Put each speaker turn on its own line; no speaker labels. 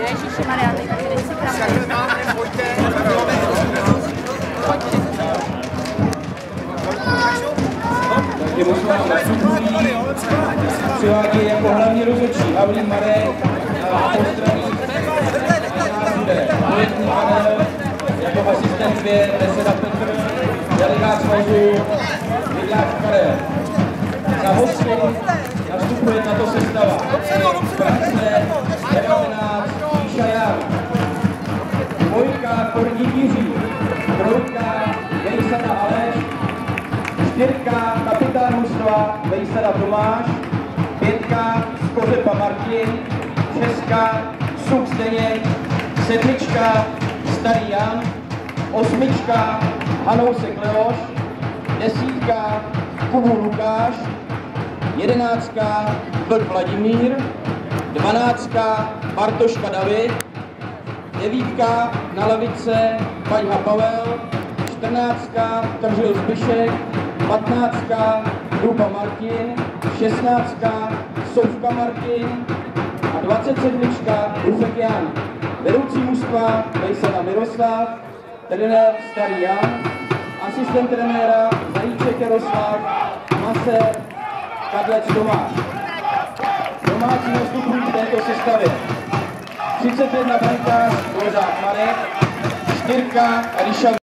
Ježiši Maria, teď
možná nastupují, přivádí jako hlavní rozhodčí Havlín Marek dvojka Korník Jiří, trojka Vejsada Aleš, čtyřka kapitán mužstva Vejsada Tomáš, pětka Skořepa Martin, šestka Suk Zdeněk, sedmička Starý Jan, osmička Hanousek Leoš, desítka Kubu Lukáš, jedenáctka Vlk Vladimír, dvanáctka Bartoška David, devítka na lavice Paňha Pavel, 14. Tržil Zbyšek, 15. Hruba Martin, 16. Soufka Martin a 27. Rufek Jan. Vedoucí mužstva Vejsada Miroslav, trenér Starý Jan, asistent trenéra Zajíček Jaroslav, Maser Kadlec Tomáš. Domácí nastupují této sestavě. 31 brankář Dvořák Marek, 4 Ríša